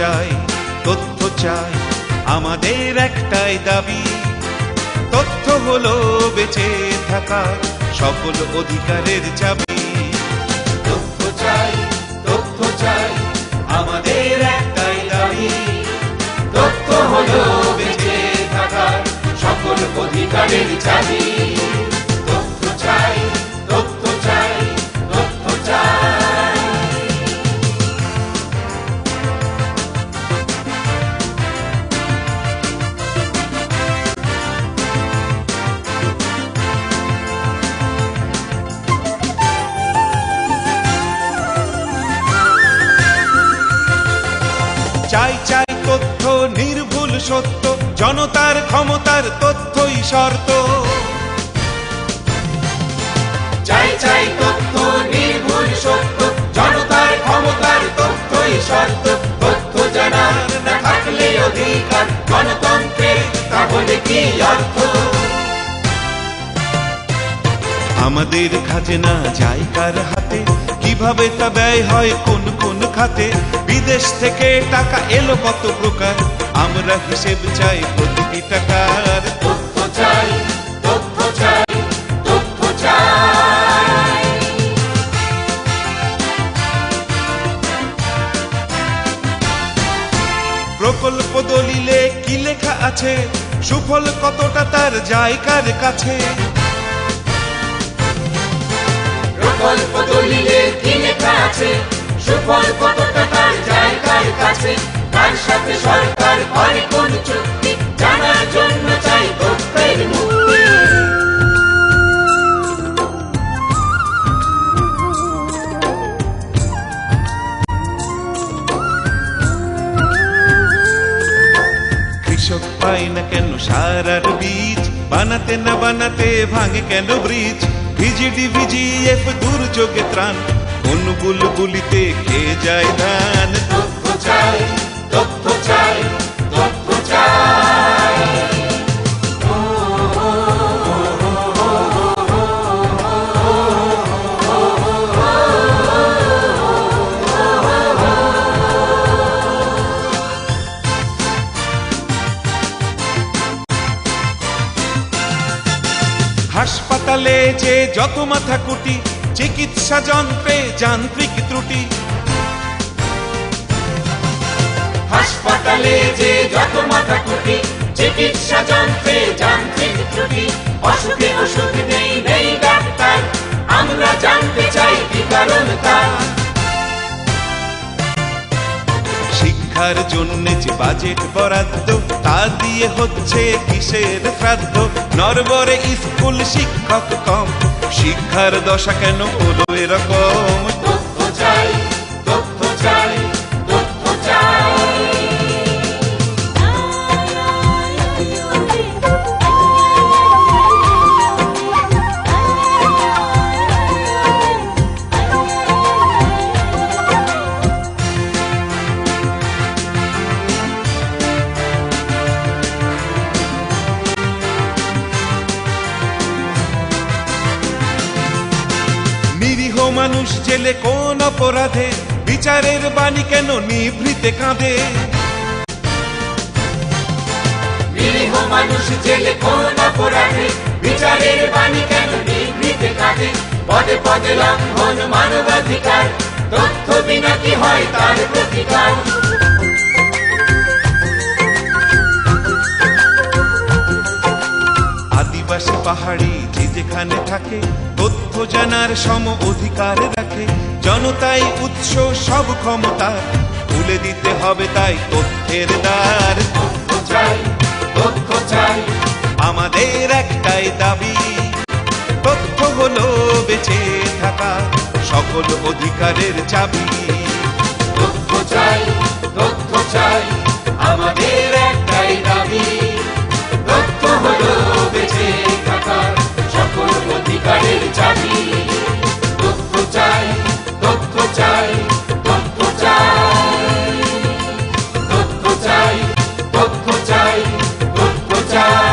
চাই, তথ্য চাই, আমাদের একটাই দাবি। তথ্য হলো বেঁচে থাকা সকল অধিকারের চাবি। তথ্য চাই তথ্য চাই, আমাদের একটাই দাবি। তথ্য হলো বেঁচে থাকা সকল অধিকারের চাবি। চাই চাই তথ্য, নির্ভুল সত্য, জনতার ক্ষমতার তথ্যই শর্ত। চাই চাই তথ্য, নির্ভুল সত্য, জনতার ক্ষমতার তথ্যই শর্ত। তথ্য জানার না থাকলে অধিকার গণতন্ত্রের, তাহলে কি অর্থ? আমাদের খাজনা যায় কার হাতে কীভাবে তা ব্যয় হয় কোন কোন খাতে? বিদেশ থেকে টাকা এলো কত প্রকার? আমরা হিসেব চাই প্রতিটি টাকার। তথ্য চাই তথ্য চাই তথ্য চাই। প্রকল্প দলিলে কি লেখা আছে? সুফল কতটা তার জায়গার কাছে? প্রকল্প দলিলে কি লেখা আছে সুফল কতটা তার জায়গার কাছে। তার সাথে সরকার করে কোন চুক্তি? জানার জন্য চাই তথ্যের পায় না কেন সারার বীজ? বানাতে না বানাতে ভাঙে কেন ব্রিজ? ভিজিডি, ভিজিএফ দুর্যোগে ত্রাণ। কোন বুলবুলিতে খেয়ে যায় ধান? তথ্য চাই তথ্য চাই তথ্য চাই হাসপাতালে যে যত মাথা কুটি চিকিৎসা যন্ত্রে যান্ত্রিক ত্রুটি। হাসপাতালে যে যত মাথা কুটি চিকিৎসা যন্ত্রে যান্ত্রিক ত্রুটি। অসুখে ওষুধ নেই নেই ডাক্তার আমরা জানতে চাই কি কারণ তার। শিক্ষার জন্য যে বাজেট বরাদ্দ তা দিয়ে হচ্ছে কিসের শ্রাদ্ধ। নরবরে স্কুল শিক্ষক কম শিক্ষার দশা কেন হলো এরকম মানুষ জেলে কোন অপরাধে? বিচারের বাণী কেন নিভৃতে কাঁদে? মানুষ জেলে কোন অপরাধে? বিচারের বাণী কেন নিভৃতে কাঁদে? পদে পদে লঙ্ঘন মানবাধিকার, তথ্য যেখানে থাকে, তথ্য জানার সম অধিকার রাখে। জনতাই উৎস, সব ক্ষমতা খুলে দিতে হবে তাই তথ্যের দ্বার। আমাদের একটাই দাবি, তথ্য হলো বেঁচে থাকা, সকল অধিকারের চাবি। time.